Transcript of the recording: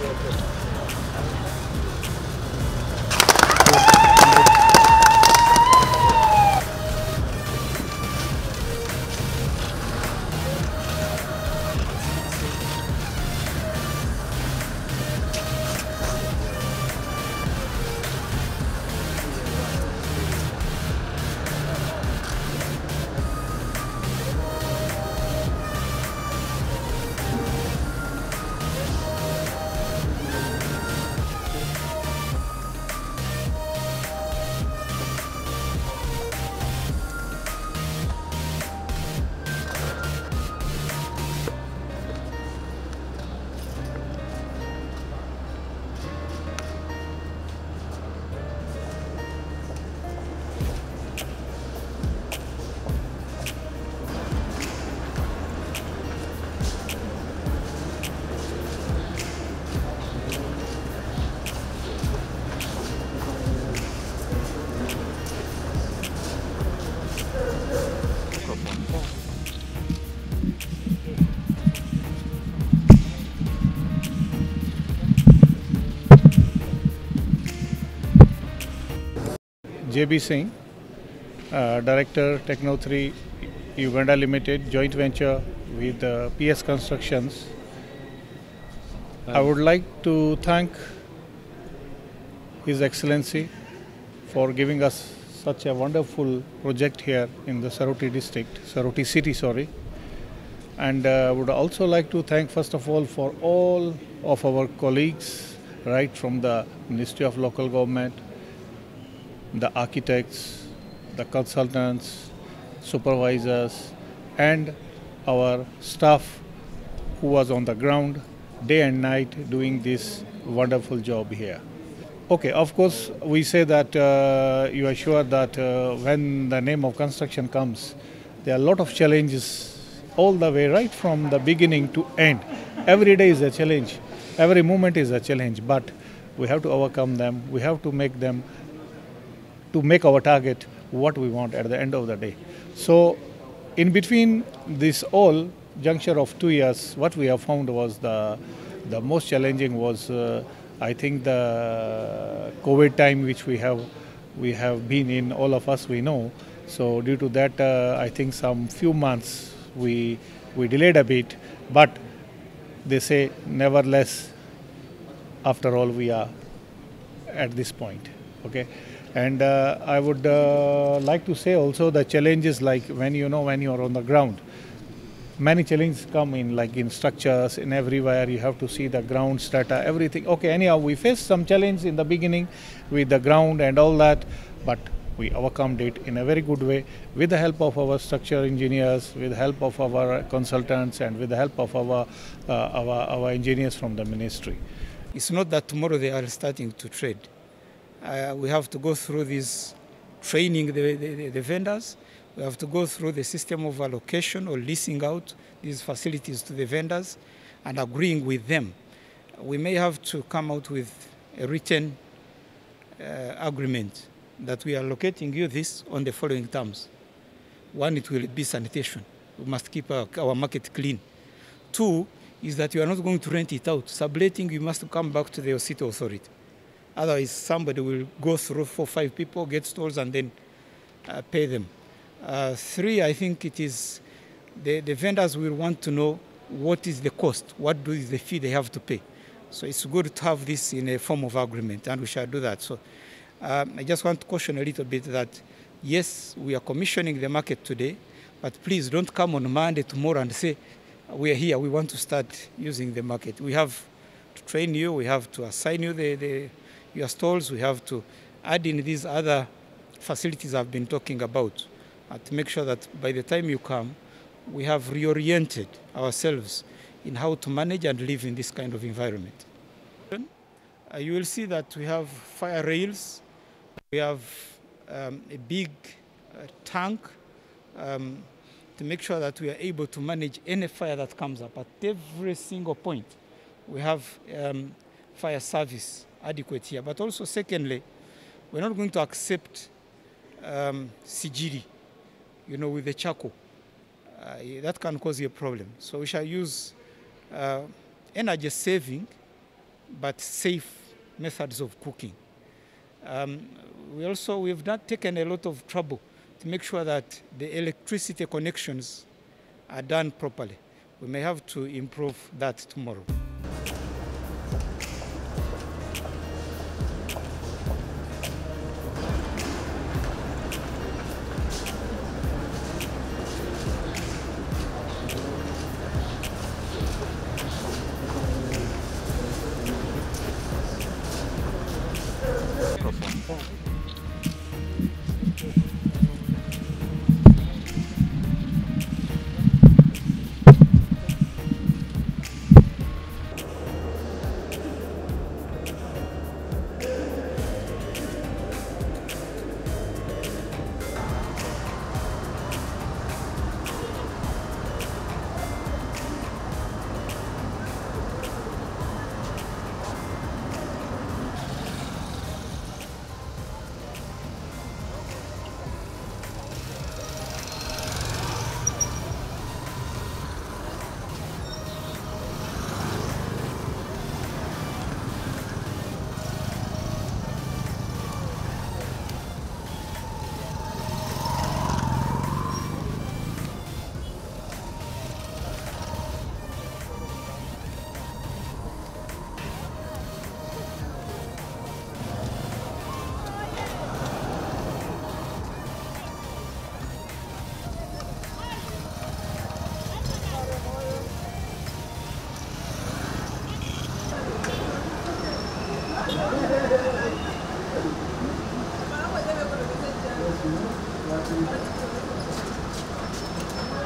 Thank you. JB Singh, uh, Director Techno 3 Uganda Limited, joint venture with uh, PS Constructions. I would like to thank His Excellency for giving us such a wonderful project here in the Soroti district, Soroti city, sorry. And uh, would also like to thank first of all for all of our colleagues, right from the Ministry of Local Government, the architects, the consultants, supervisors, and our staff who was on the ground day and night doing this wonderful job here. Okay, of course, we say that uh, you are sure that uh, when the name of construction comes, there are a lot of challenges all the way, right from the beginning to end. Every day is a challenge, every moment is a challenge, but we have to overcome them, we have to make them, to make our target what we want at the end of the day. So, in between this all juncture of two years, what we have found was the, the most challenging was uh, I think the COVID time which we have we have been in, all of us we know. So due to that, uh, I think some few months we we delayed a bit, but they say nevertheless. After all, we are at this point. Okay, and uh, I would uh, like to say also the challenges like when you know when you are on the ground. Many challenges come in like in structures in everywhere. You have to see the ground strata everything. Okay anyhow we faced some challenge in the beginning with the ground and all that but we overcome it in a very good way. With the help of our structure engineers with the help of our consultants and with the help of our uh, our, our engineers from the ministry. It's not that tomorrow they are starting to trade uh, we have to go through this training the, the, the vendors we have to go through the system of allocation or leasing out these facilities to the vendors and agreeing with them. We may have to come out with a written uh, agreement that we are allocating you this on the following terms. One, it will be sanitation. We must keep our, our market clean. Two, is that you are not going to rent it out. Subletting, you must come back to the city authority. Otherwise, somebody will go through four, five people, get stalls, and then uh, pay them. Uh, three, I think it is the, the vendors will want to know what is the cost, what is the fee they have to pay. So it's good to have this in a form of agreement, and we shall do that. So um, I just want to caution a little bit that yes, we are commissioning the market today, but please don't come on Monday tomorrow and say we are here, we want to start using the market. We have to train you, we have to assign you the, the your stalls, we have to add in these other facilities I've been talking about uh, to make sure that by the time you come, we have reoriented ourselves in how to manage and live in this kind of environment. Uh, you will see that we have fire rails, we have um, a big uh, tank um, to make sure that we are able to manage any fire that comes up at every single point. We have um, fire service adequate here, but also secondly, we're not going to accept um, you know, with the charcoal. Uh, that can cause a problem. So we shall use uh, energy saving but safe methods of cooking. Um, we also, we've not taken a lot of trouble to make sure that the electricity connections are done properly. We may have to improve that tomorrow.